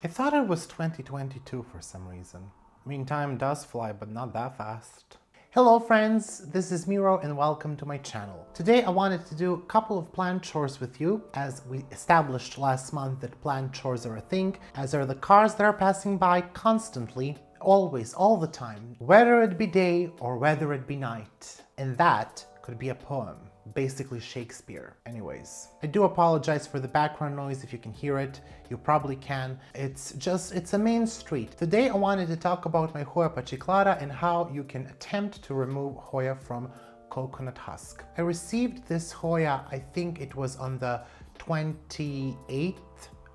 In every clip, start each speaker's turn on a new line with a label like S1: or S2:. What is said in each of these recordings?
S1: I thought it was 2022 for some reason. I mean, time does fly, but not that fast. Hello friends, this is Miro and welcome to my channel. Today I wanted to do a couple of plant chores with you as we established last month that plant chores are a thing, as are the cars that are passing by constantly, always, all the time, whether it be day or whether it be night. And that could be a poem basically Shakespeare. Anyways, I do apologize for the background noise if you can hear it. You probably can. It's just, it's a main street. Today I wanted to talk about my Hoya pachyclada and how you can attempt to remove Hoya from coconut husk. I received this Hoya, I think it was on the 28th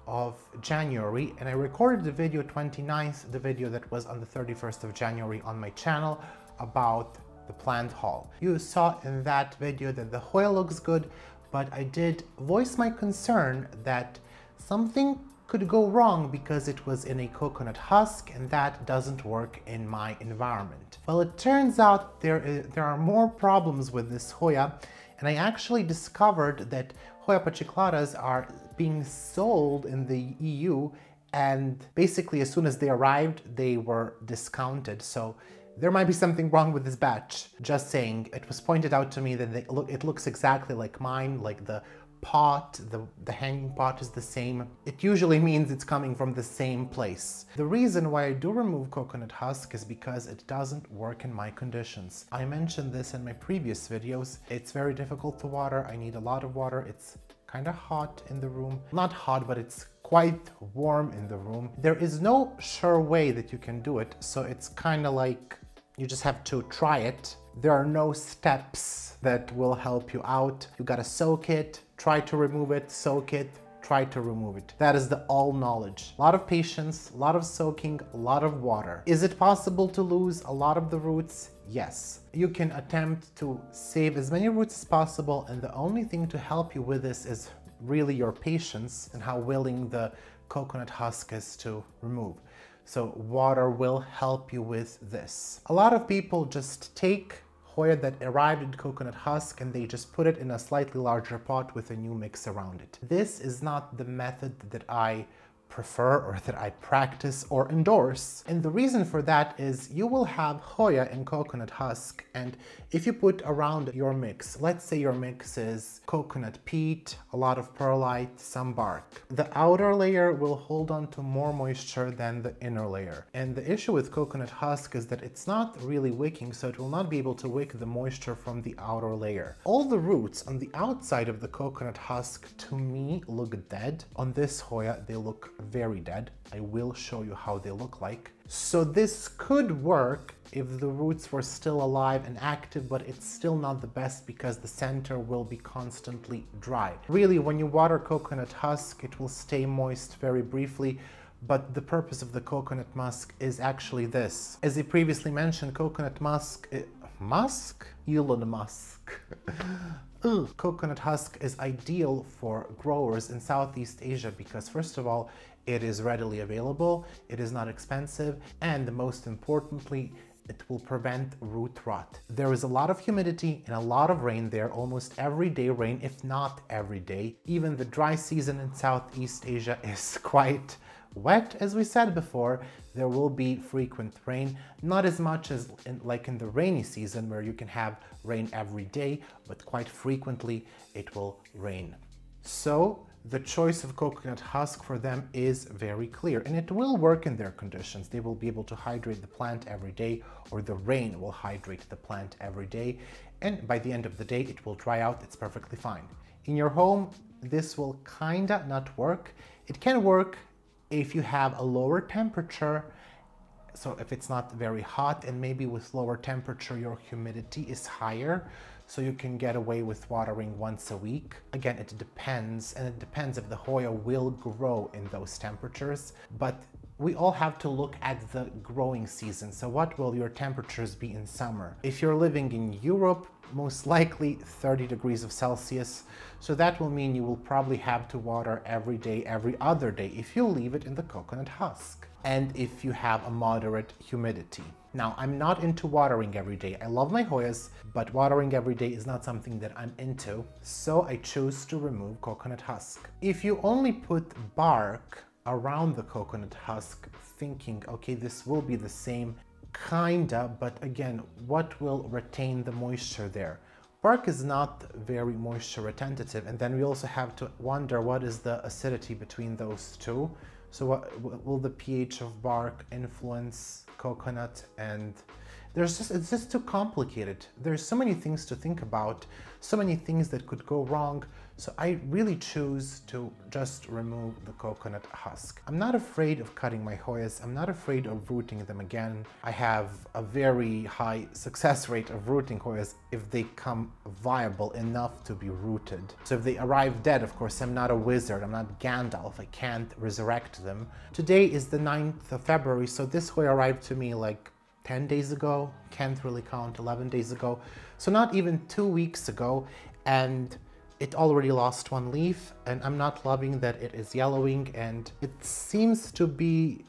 S1: of January and I recorded the video 29th, the video that was on the 31st of January on my channel about the plant haul. You saw in that video that the Hoya looks good, but I did voice my concern that something could go wrong because it was in a coconut husk and that doesn't work in my environment. Well, it turns out there, is, there are more problems with this Hoya and I actually discovered that Hoya Pachycladas are being sold in the EU and basically as soon as they arrived, they were discounted. So there might be something wrong with this batch. Just saying, it was pointed out to me that look, it looks exactly like mine, like the pot, the, the hanging pot is the same. It usually means it's coming from the same place. The reason why I do remove coconut husk is because it doesn't work in my conditions. I mentioned this in my previous videos. It's very difficult to water. I need a lot of water. It's kind of hot in the room. Not hot, but it's quite warm in the room. There is no sure way that you can do it. So it's kind of like you just have to try it. There are no steps that will help you out. You gotta soak it, try to remove it, soak it, try to remove it. That is the all knowledge. A lot of patience, a lot of soaking, a lot of water. Is it possible to lose a lot of the roots? Yes. You can attempt to save as many roots as possible and the only thing to help you with this is really your patience and how willing the coconut husk is to remove. So water will help you with this. A lot of people just take Hoya that arrived in coconut husk and they just put it in a slightly larger pot with a new mix around it. This is not the method that I prefer or that I practice or endorse. And the reason for that is you will have Hoya and coconut husk and if you put around your mix, let's say your mix is coconut peat, a lot of perlite, some bark. The outer layer will hold on to more moisture than the inner layer. And the issue with coconut husk is that it's not really wicking so it will not be able to wick the moisture from the outer layer. All the roots on the outside of the coconut husk to me look dead. On this Hoya they look very dead. I will show you how they look like. So this could work if the roots were still alive and active, but it's still not the best because the center will be constantly dry. Really, when you water coconut husk, it will stay moist very briefly, but the purpose of the coconut musk is actually this. As I previously mentioned, coconut musk, uh, musk? Elon Musk. Coconut husk is ideal for growers in Southeast Asia because first of all, it is readily available, it is not expensive, and most importantly, it will prevent root rot. There is a lot of humidity and a lot of rain there, almost every day rain, if not every day. Even the dry season in Southeast Asia is quite wet, as we said before, there will be frequent rain, not as much as in, like in the rainy season where you can have rain every day, but quite frequently it will rain. So the choice of coconut husk for them is very clear and it will work in their conditions. They will be able to hydrate the plant every day or the rain will hydrate the plant every day and by the end of the day it will dry out, it's perfectly fine. In your home, this will kinda not work. It can work if you have a lower temperature so if it's not very hot and maybe with lower temperature your humidity is higher so you can get away with watering once a week. Again, it depends, and it depends if the Hoya will grow in those temperatures, but we all have to look at the growing season. So what will your temperatures be in summer? If you're living in Europe, most likely 30 degrees of Celsius. So that will mean you will probably have to water every day, every other day if you leave it in the coconut husk and if you have a moderate humidity. Now, I'm not into watering every day. I love my Hoyas, but watering every day is not something that I'm into, so I choose to remove coconut husk. If you only put bark around the coconut husk thinking, okay, this will be the same kinda, but again, what will retain the moisture there? Bark is not very moisture retentive and then we also have to wonder what is the acidity between those two. So what will the pH of bark influence coconut and there's just it's just too complicated. There's so many things to think about, so many things that could go wrong. So I really choose to just remove the coconut husk. I'm not afraid of cutting my Hoyas. I'm not afraid of rooting them again. I have a very high success rate of rooting Hoyas if they come viable enough to be rooted. So if they arrive dead, of course, I'm not a wizard. I'm not Gandalf. I can't resurrect them. Today is the 9th of February, so this Hoya arrived to me like 10 days ago, can't really count, 11 days ago. So not even two weeks ago. And it already lost one leaf and I'm not loving that it is yellowing and it seems to be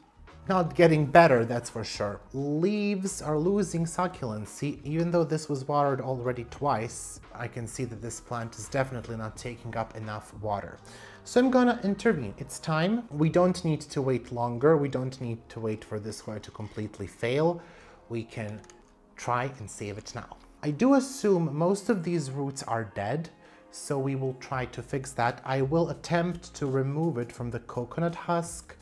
S1: not getting better, that's for sure. Leaves are losing succulency, even though this was watered already twice. I can see that this plant is definitely not taking up enough water. So I'm gonna intervene. It's time. We don't need to wait longer. We don't need to wait for this Hoya to completely fail. We can try and save it now. I do assume most of these roots are dead, so we will try to fix that. I will attempt to remove it from the coconut husk.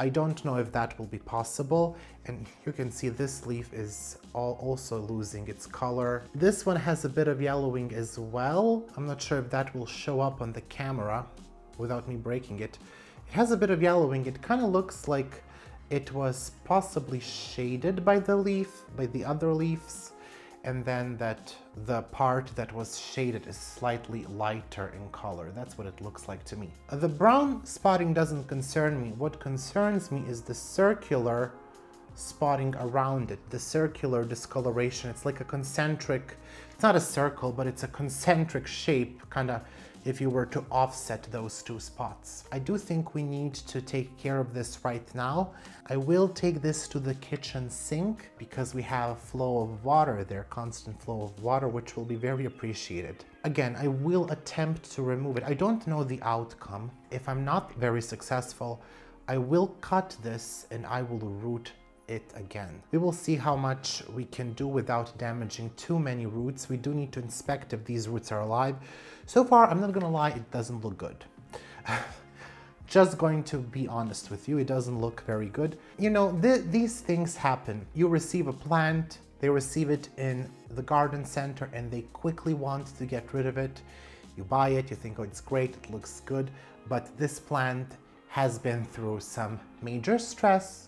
S1: I don't know if that will be possible. And you can see this leaf is also losing its color. This one has a bit of yellowing as well. I'm not sure if that will show up on the camera without me breaking it. It has a bit of yellowing. It kind of looks like it was possibly shaded by the leaf, by the other leaves and then that the part that was shaded is slightly lighter in color. That's what it looks like to me. The brown spotting doesn't concern me. What concerns me is the circular spotting around it, the circular discoloration. It's like a concentric, it's not a circle, but it's a concentric shape, kind of if you were to offset those two spots. I do think we need to take care of this right now. I will take this to the kitchen sink because we have a flow of water there, constant flow of water, which will be very appreciated. Again, I will attempt to remove it. I don't know the outcome. If I'm not very successful, I will cut this and I will root it again. We will see how much we can do without damaging too many roots. We do need to inspect if these roots are alive. So far, I'm not gonna lie, it doesn't look good. Just going to be honest with you, it doesn't look very good. You know, th these things happen. You receive a plant, they receive it in the garden center and they quickly want to get rid of it. You buy it, you think, oh, it's great, it looks good, but this plant has been through some major stress,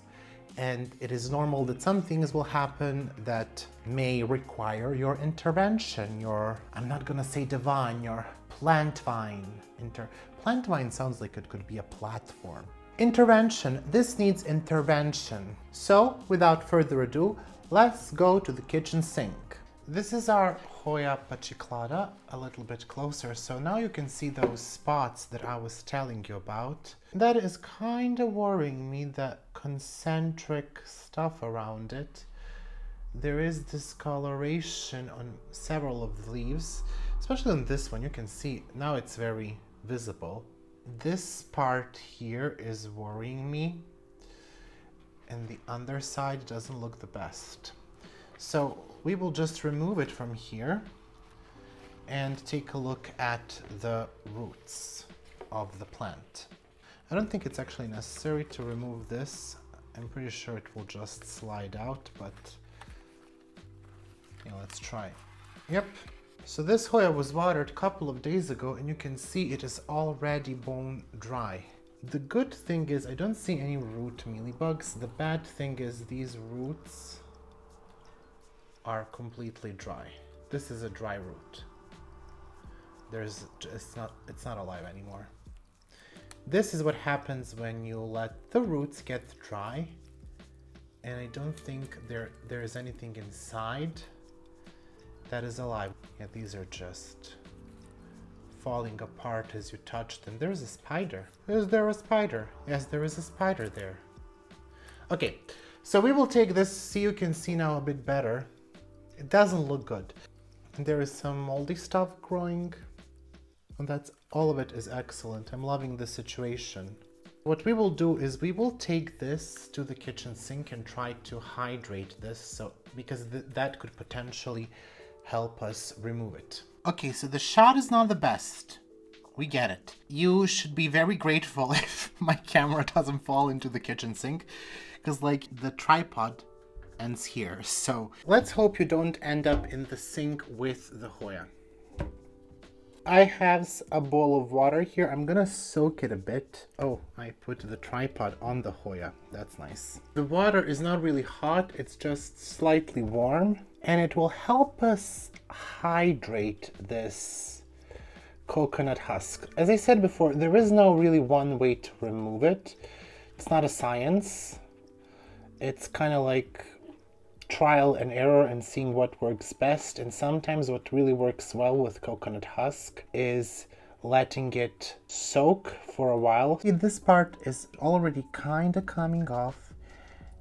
S1: and it is normal that some things will happen that may require your intervention, your, I'm not gonna say divine, your plant vine. Inter plant vine sounds like it could be a platform. Intervention, this needs intervention. So without further ado, let's go to the kitchen sink. This is our Hoya pachyclada a little bit closer. So now you can see those spots that I was telling you about. That is kind of worrying me, that concentric stuff around it. There is discoloration on several of the leaves, especially on this one. You can see now it's very visible. This part here is worrying me and the underside doesn't look the best. So we will just remove it from here and take a look at the roots of the plant. I don't think it's actually necessary to remove this. I'm pretty sure it will just slide out, but yeah, let's try. Yep. So this Hoya was watered a couple of days ago and you can see it is already bone dry. The good thing is I don't see any root mealybugs. The bad thing is these roots are completely dry. This is a dry root. There's it's not it's not alive anymore. This is what happens when you let the roots get dry. And I don't think there there is anything inside that is alive. Yeah, these are just falling apart as you touch them. There's a spider. Is there a spider? Yes, there is a spider there. Okay, so we will take this so you can see now a bit better it doesn't look good. And there is some moldy stuff growing. And that's all of it is excellent. I'm loving the situation. What we will do is we will take this to the kitchen sink and try to hydrate this so because th that could potentially help us remove it. Okay, so the shot is not the best. We get it. You should be very grateful if my camera doesn't fall into the kitchen sink because like the tripod ends here. So let's hope you don't end up in the sink with the Hoya. I have a bowl of water here. I'm gonna soak it a bit. Oh, I put the tripod on the Hoya. That's nice. The water is not really hot. It's just slightly warm and it will help us hydrate this coconut husk. As I said before, there is no really one way to remove it. It's not a science. It's kind of like trial and error and seeing what works best. And sometimes what really works well with coconut husk is letting it soak for a while. See, this part is already kind of coming off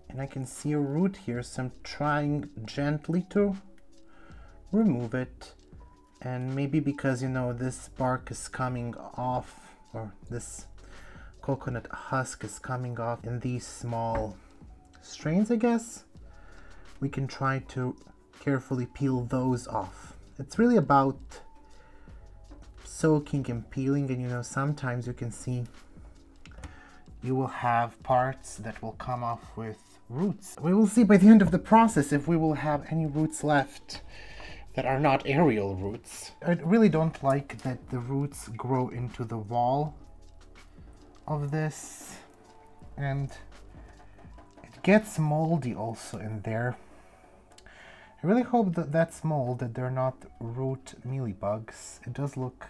S1: and I can see a root here. So I'm trying gently to remove it. And maybe because, you know, this bark is coming off or this coconut husk is coming off in these small strains, I guess we can try to carefully peel those off. It's really about soaking and peeling and you know sometimes you can see you will have parts that will come off with roots. We will see by the end of the process if we will have any roots left that are not aerial roots. I really don't like that the roots grow into the wall of this and it gets moldy also in there. I really hope that that's mold, that they're not root mealybugs. It does look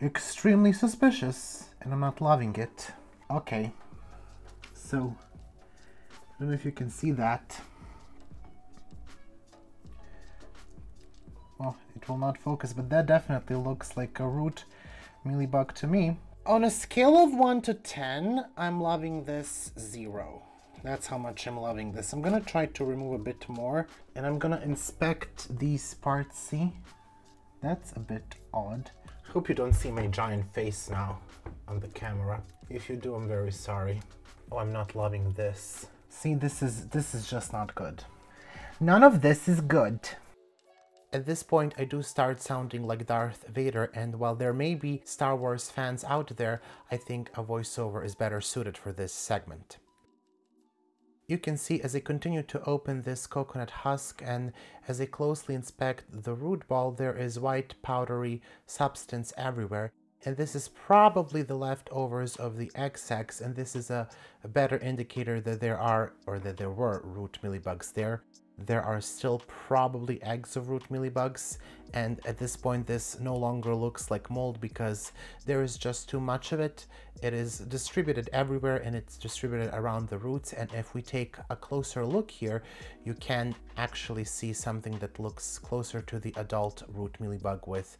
S1: extremely suspicious, and I'm not loving it. Okay, so, I don't know if you can see that. Well, it will not focus, but that definitely looks like a root mealybug to me. On a scale of 1 to 10, I'm loving this 0. That's how much I'm loving this. I'm gonna try to remove a bit more and I'm gonna inspect these parts. See, that's a bit odd. Hope you don't see my giant face now on the camera. If you do, I'm very sorry. Oh, I'm not loving this. See, this is, this is just not good. None of this is good. At this point, I do start sounding like Darth Vader, and while there may be Star Wars fans out there, I think a voiceover is better suited for this segment. You can see as I continue to open this coconut husk and as I closely inspect the root ball, there is white powdery substance everywhere. And this is probably the leftovers of the sacs, and this is a, a better indicator that there are, or that there were root mealybugs there there are still probably eggs of root mealybugs and at this point this no longer looks like mold because there is just too much of it. It is distributed everywhere and it's distributed around the roots and if we take a closer look here you can actually see something that looks closer to the adult root mealybug with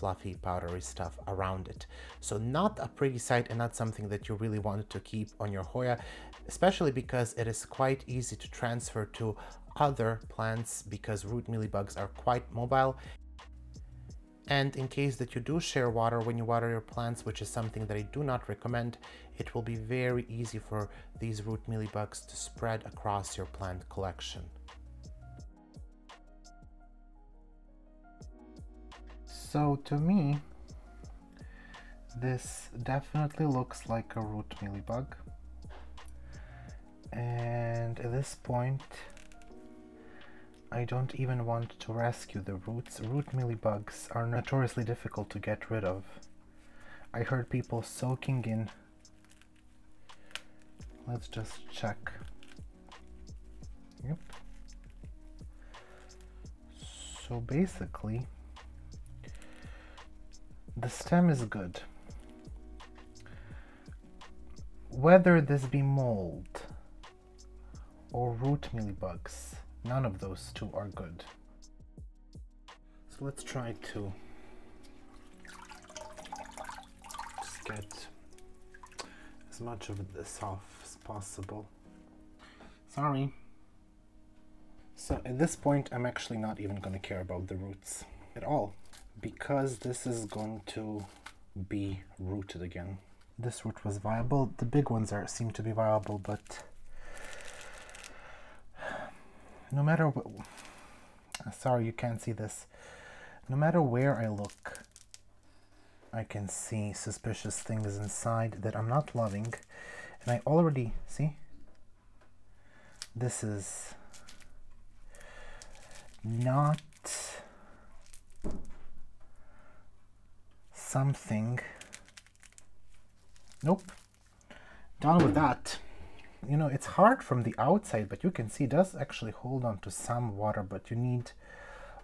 S1: fluffy powdery stuff around it. So not a pretty sight and not something that you really wanted to keep on your Hoya, especially because it is quite easy to transfer to other plants because root mealybugs are quite mobile. And in case that you do share water when you water your plants, which is something that I do not recommend, it will be very easy for these root mealybugs to spread across your plant collection. So to me, this definitely looks like a root mealybug. And at this point, I don't even want to rescue the roots. Root mealybugs are notoriously difficult to get rid of. I heard people soaking in. Let's just check. Yep. So basically, the stem is good. Whether this be mold or root mealybugs, None of those two are good. So let's try to just get as much of this off as possible. Sorry. So at this point, I'm actually not even going to care about the roots at all because this is going to be rooted again. this root was viable. The big ones are seem to be viable, but no matter what, sorry you can't see this. No matter where I look, I can see suspicious things inside that I'm not loving. And I already, see? This is not something. Nope. Done with that. You know, it's hard from the outside, but you can see it does actually hold on to some water, but you need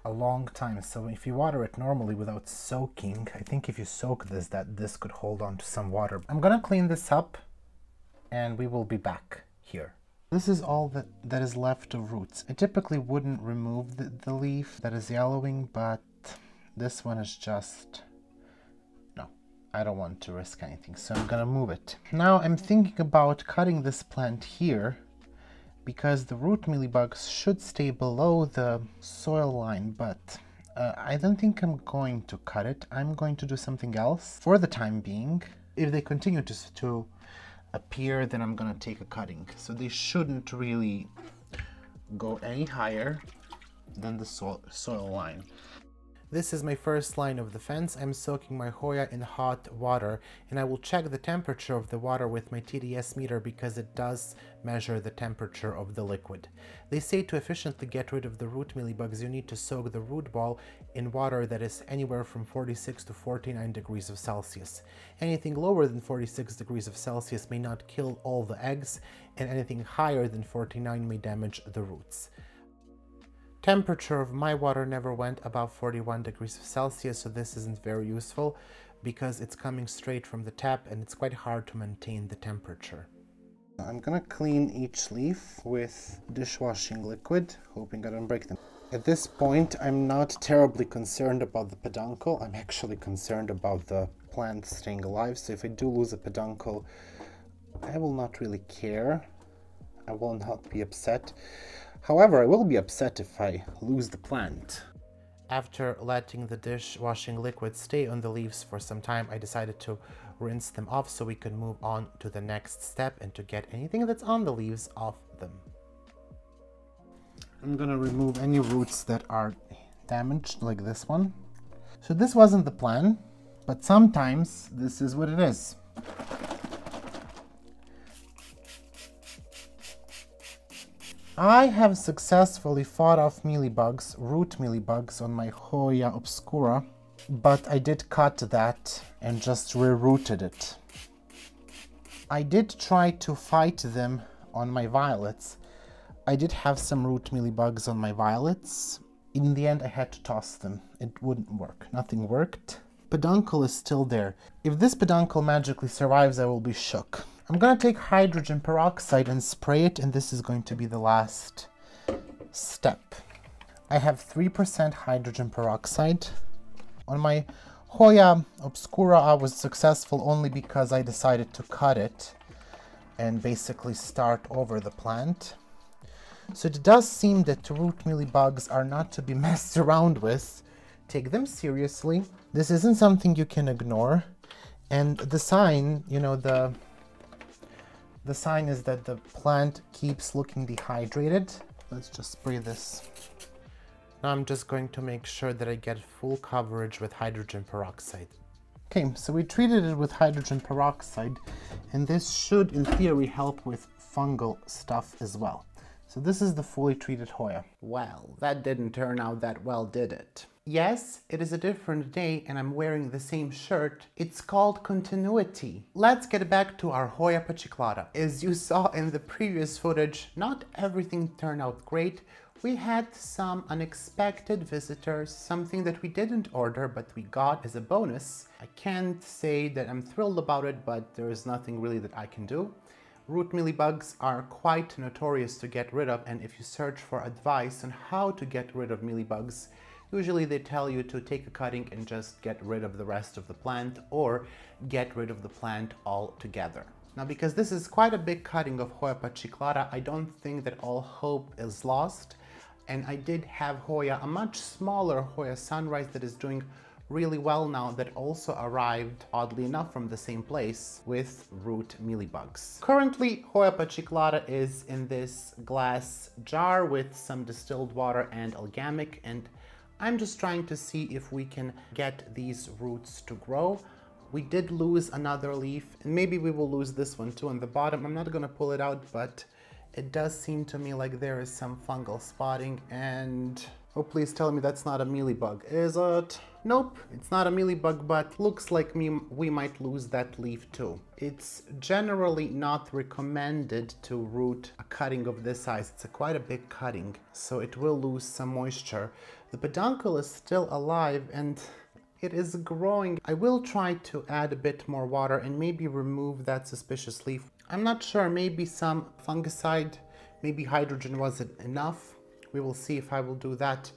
S1: a long time. So if you water it normally without soaking, I think if you soak this, that this could hold on to some water. I'm gonna clean this up and we will be back here. This is all that, that is left of roots. I typically wouldn't remove the, the leaf that is yellowing, but this one is just I don't want to risk anything, so I'm gonna move it. Now I'm thinking about cutting this plant here because the root mealybugs should stay below the soil line, but uh, I don't think I'm going to cut it. I'm going to do something else for the time being. If they continue to, to appear, then I'm gonna take a cutting. So they shouldn't really go any higher than the soil, soil line. This is my first line of defense. I'm soaking my Hoya in hot water and I will check the temperature of the water with my TDS meter because it does measure the temperature of the liquid. They say to efficiently get rid of the root mealybugs you need to soak the root ball in water that is anywhere from 46 to 49 degrees of Celsius. Anything lower than 46 degrees of Celsius may not kill all the eggs and anything higher than 49 may damage the roots. Temperature of my water never went above 41 degrees Celsius, so this isn't very useful because it's coming straight from the tap and it's quite hard to maintain the temperature. I'm gonna clean each leaf with dishwashing liquid, hoping I don't break them. At this point, I'm not terribly concerned about the peduncle. I'm actually concerned about the plant staying alive. So if I do lose a peduncle, I will not really care. I will not be upset. However, I will be upset if I lose the plant. After letting the dishwashing liquid stay on the leaves for some time, I decided to rinse them off so we could move on to the next step and to get anything that's on the leaves off them. I'm gonna remove any roots that are damaged, like this one. So this wasn't the plan, but sometimes this is what it is. I have successfully fought off mealybugs, root mealybugs on my Hoya obscura, but I did cut that and just rerooted it. I did try to fight them on my violets. I did have some root mealybugs on my violets. In the end, I had to toss them. It wouldn't work. Nothing worked. Peduncle is still there. If this peduncle magically survives, I will be shook. I'm gonna take hydrogen peroxide and spray it and this is going to be the last step. I have 3% hydrogen peroxide. On my Hoya Obscura I was successful only because I decided to cut it and basically start over the plant. So it does seem that root mealybugs are not to be messed around with. Take them seriously. This isn't something you can ignore. And the sign, you know, the the sign is that the plant keeps looking dehydrated. Let's just spray this. Now I'm just going to make sure that I get full coverage with hydrogen peroxide. Okay, so we treated it with hydrogen peroxide, and this should, in theory, help with fungal stuff as well. So this is the fully treated Hoya. Well, that didn't turn out that well, did it? Yes, it is a different day and I'm wearing the same shirt. It's called continuity. Let's get back to our Hoya Pachyclada. As you saw in the previous footage, not everything turned out great. We had some unexpected visitors, something that we didn't order but we got as a bonus. I can't say that I'm thrilled about it, but there's nothing really that I can do. Root mealybugs are quite notorious to get rid of and if you search for advice on how to get rid of mealybugs, Usually they tell you to take a cutting and just get rid of the rest of the plant or get rid of the plant altogether. Now, because this is quite a big cutting of Hoya pachyclada, I don't think that all hope is lost. And I did have Hoya, a much smaller Hoya Sunrise that is doing really well now that also arrived, oddly enough, from the same place with root mealybugs. Currently, Hoya pachyclada is in this glass jar with some distilled water and algamic and I'm just trying to see if we can get these roots to grow. We did lose another leaf and maybe we will lose this one too on the bottom. I'm not gonna pull it out, but it does seem to me like there is some fungal spotting and oh please tell me that's not a mealybug, is it? Nope, it's not a mealybug, but looks like me, we might lose that leaf too. It's generally not recommended to root a cutting of this size. It's a quite a big cutting, so it will lose some moisture. The peduncle is still alive and it is growing. I will try to add a bit more water and maybe remove that suspicious leaf. I'm not sure, maybe some fungicide, maybe hydrogen wasn't enough. We will see if I will do that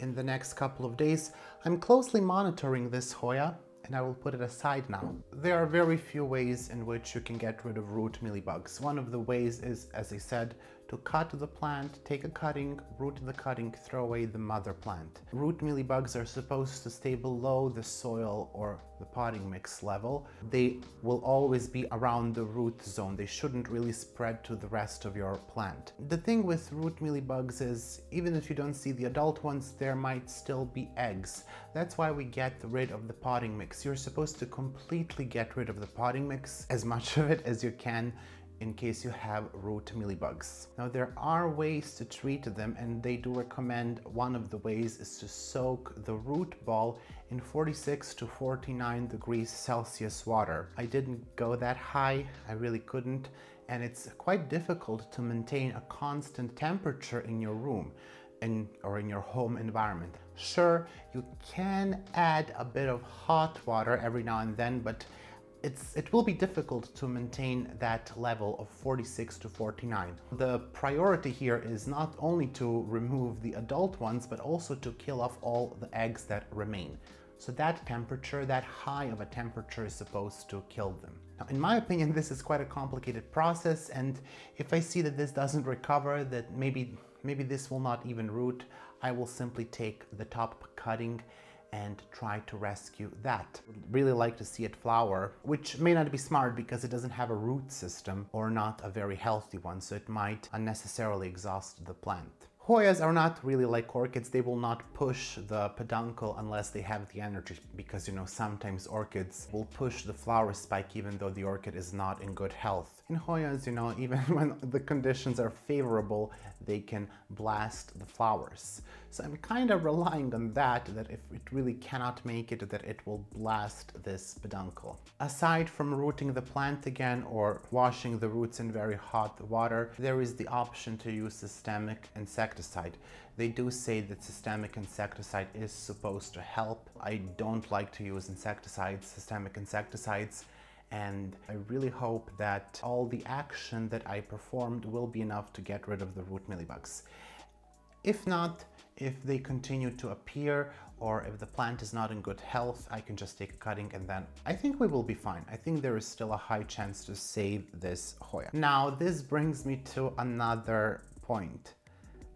S1: in the next couple of days. I'm closely monitoring this Hoya and I will put it aside now. There are very few ways in which you can get rid of root mealybugs. One of the ways is, as I said, to cut the plant, take a cutting, root the cutting, throw away the mother plant. Root mealybugs are supposed to stay below the soil or the potting mix level. They will always be around the root zone. They shouldn't really spread to the rest of your plant. The thing with root mealybugs is even if you don't see the adult ones, there might still be eggs. That's why we get rid of the potting mix. You're supposed to completely get rid of the potting mix, as much of it as you can in case you have root mealybugs. Now there are ways to treat them and they do recommend one of the ways is to soak the root ball in 46 to 49 degrees Celsius water. I didn't go that high, I really couldn't and it's quite difficult to maintain a constant temperature in your room in, or in your home environment. Sure, you can add a bit of hot water every now and then, but it's, it will be difficult to maintain that level of 46 to 49. The priority here is not only to remove the adult ones, but also to kill off all the eggs that remain. So that temperature, that high of a temperature is supposed to kill them. Now, in my opinion, this is quite a complicated process. And if I see that this doesn't recover, that maybe, maybe this will not even root, I will simply take the top cutting and try to rescue that. Really like to see it flower, which may not be smart because it doesn't have a root system or not a very healthy one, so it might unnecessarily exhaust the plant. Hoyas are not really like orchids. They will not push the peduncle unless they have the energy because, you know, sometimes orchids will push the flower spike even though the orchid is not in good health. In Hoyas, you know, even when the conditions are favorable, they can blast the flowers. So I'm kind of relying on that, that if it really cannot make it, that it will blast this peduncle. Aside from rooting the plant again or washing the roots in very hot water, there is the option to use systemic insecticide. They do say that systemic insecticide is supposed to help. I don't like to use insecticides, systemic insecticides, and I really hope that all the action that I performed will be enough to get rid of the root mealybugs. If not, if they continue to appear or if the plant is not in good health, I can just take a cutting and then I think we will be fine. I think there is still a high chance to save this Hoya. Now, this brings me to another point.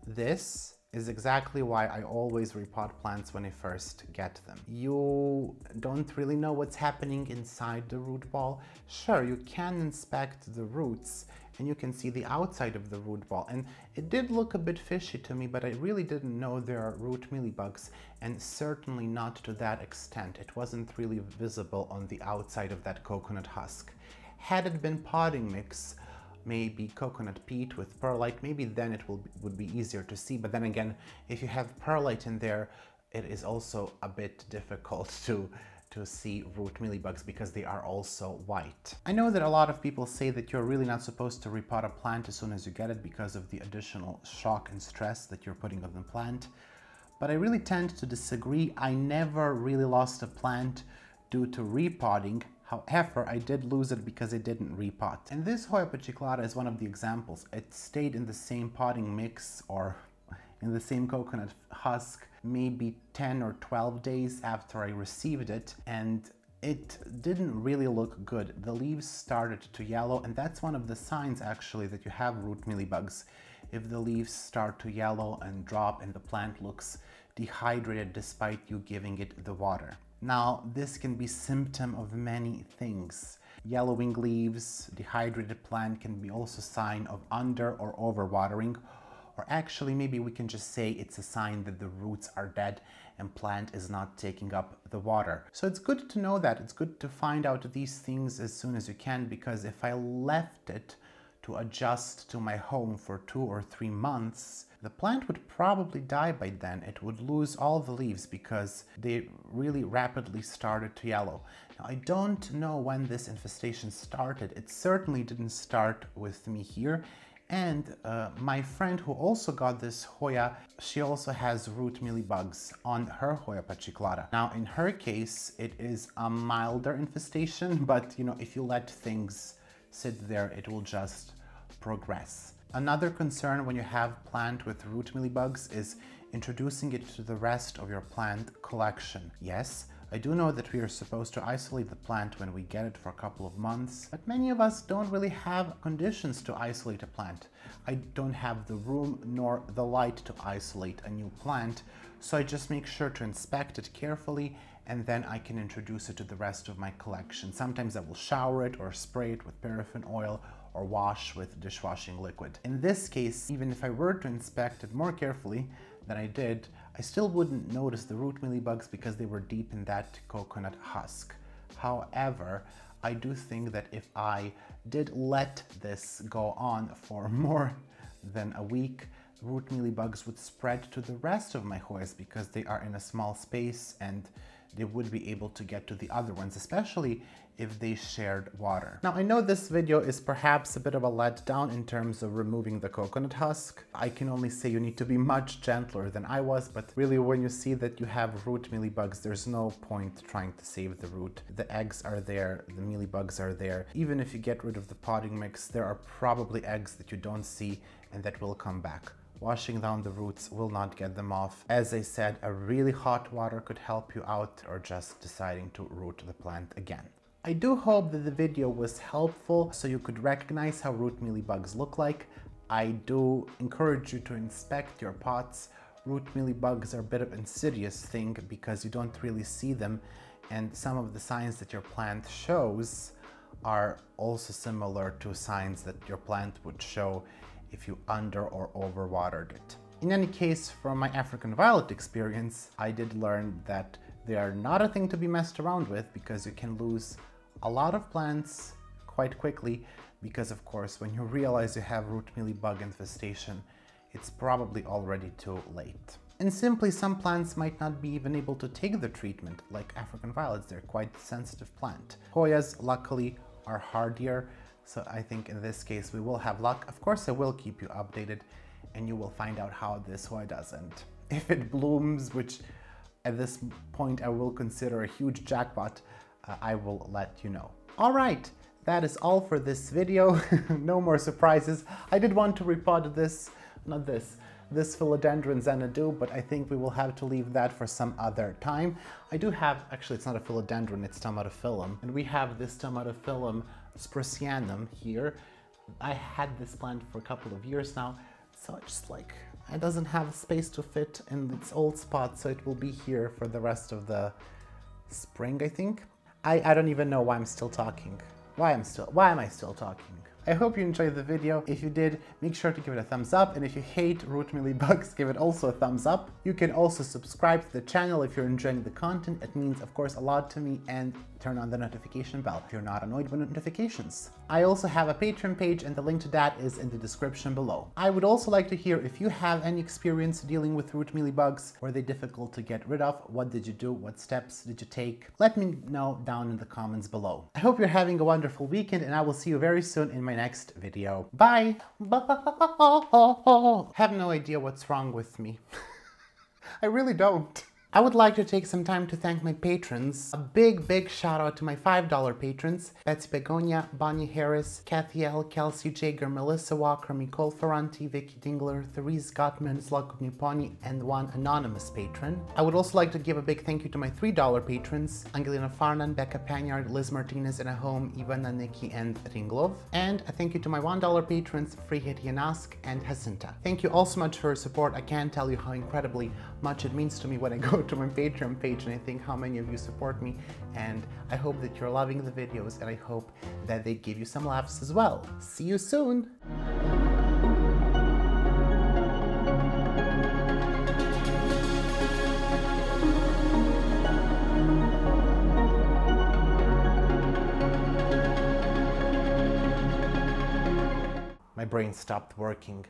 S1: This is exactly why I always repot plants when I first get them. You don't really know what's happening inside the root ball. Sure, you can inspect the roots and you can see the outside of the root ball. And it did look a bit fishy to me, but I really didn't know there are root mealybugs and certainly not to that extent. It wasn't really visible on the outside of that coconut husk. Had it been potting mix, maybe coconut peat with perlite, maybe then it will would be easier to see. But then again, if you have perlite in there, it is also a bit difficult to to see root mealybugs because they are also white. I know that a lot of people say that you're really not supposed to repot a plant as soon as you get it because of the additional shock and stress that you're putting on the plant, but I really tend to disagree. I never really lost a plant due to repotting However, I did lose it because it didn't repot. And this Hoya pachyclada is one of the examples. It stayed in the same potting mix or in the same coconut husk maybe 10 or 12 days after I received it and it didn't really look good. The leaves started to yellow and that's one of the signs actually that you have root mealybugs. If the leaves start to yellow and drop and the plant looks dehydrated despite you giving it the water. Now, this can be symptom of many things. Yellowing leaves, dehydrated plant can be also sign of under or overwatering, or actually maybe we can just say it's a sign that the roots are dead and plant is not taking up the water. So it's good to know that. It's good to find out these things as soon as you can because if I left it to adjust to my home for two or three months, the plant would probably die by then. It would lose all the leaves because they really rapidly started to yellow. Now, I don't know when this infestation started. It certainly didn't start with me here. And uh, my friend who also got this Hoya, she also has root mealybugs on her Hoya pachyclada. Now, in her case, it is a milder infestation, but you know, if you let things sit there, it will just progress. Another concern when you have plant with root mealybugs is introducing it to the rest of your plant collection. Yes, I do know that we are supposed to isolate the plant when we get it for a couple of months, but many of us don't really have conditions to isolate a plant. I don't have the room nor the light to isolate a new plant, so I just make sure to inspect it carefully and then I can introduce it to the rest of my collection. Sometimes I will shower it or spray it with paraffin oil or wash with dishwashing liquid. In this case, even if I were to inspect it more carefully than I did, I still wouldn't notice the root mealybugs because they were deep in that coconut husk. However, I do think that if I did let this go on for more than a week, root mealybugs would spread to the rest of my Hoyas because they are in a small space and they would be able to get to the other ones, especially if they shared water. Now I know this video is perhaps a bit of a letdown in terms of removing the coconut husk. I can only say you need to be much gentler than I was, but really when you see that you have root mealybugs, there's no point trying to save the root. The eggs are there, the mealybugs are there. Even if you get rid of the potting mix, there are probably eggs that you don't see and that will come back. Washing down the roots will not get them off. As I said, a really hot water could help you out or just deciding to root the plant again. I do hope that the video was helpful so you could recognize how root mealybugs look like. I do encourage you to inspect your pots. Root mealybugs are a bit of insidious thing because you don't really see them and some of the signs that your plant shows are also similar to signs that your plant would show if you under or overwatered it. In any case, from my African violet experience, I did learn that they are not a thing to be messed around with because you can lose a lot of plants quite quickly because of course when you realize you have root mealybug infestation it's probably already too late. And simply some plants might not be even able to take the treatment like African violets, they're quite sensitive plant. Hoyas luckily are hardier so I think in this case we will have luck. Of course I will keep you updated and you will find out how this Hoya doesn't. If it blooms, which at this point I will consider a huge jackpot, uh, I will let you know. All right, that is all for this video. no more surprises. I did want to repot this, not this, this philodendron Xanadu, but I think we will have to leave that for some other time. I do have, actually it's not a philodendron, it's Thaumatophyllum, and we have this Thaumatophyllum spruceanum here. I had this plant for a couple of years now, so I just like, it doesn't have space to fit in its old spot, so it will be here for the rest of the spring, I think. I, I don't even know why I'm still talking. Why I'm still, why am I still talking? I hope you enjoyed the video. If you did, make sure to give it a thumbs up. And if you hate root mealybugs, give it also a thumbs up. You can also subscribe to the channel if you're enjoying the content. It means, of course, a lot to me and turn on the notification bell if you're not annoyed by notifications. I also have a Patreon page and the link to that is in the description below. I would also like to hear if you have any experience dealing with root mealy bugs. Were they difficult to get rid of? What did you do? What steps did you take? Let me know down in the comments below. I hope you're having a wonderful weekend and I will see you very soon in my next video. Bye! Have no idea what's wrong with me. I really don't. I would like to take some time to thank my patrons. A big, big shout out to my $5 patrons, Betsy Begonia, Bonnie Harris, Kathy L, Kelsey Jager, Melissa Walker, Nicole Ferranti, Vicky Dingler, Therese Gottman, Zlakubny Pony, and one anonymous patron. I would also like to give a big thank you to my $3 patrons, Angelina Farnan, Becca Panyard, Liz Martinez, and a home, Ivana, Nikki, and Ringlov. And a thank you to my $1 patrons, Frihet Yanask and Jacinta. Thank you all so much for your support. I can't tell you how incredibly much it means to me when I go to my Patreon page and I think how many of you support me and I hope that you're loving the videos and I hope that they give you some laughs as well. See you soon! my brain stopped working.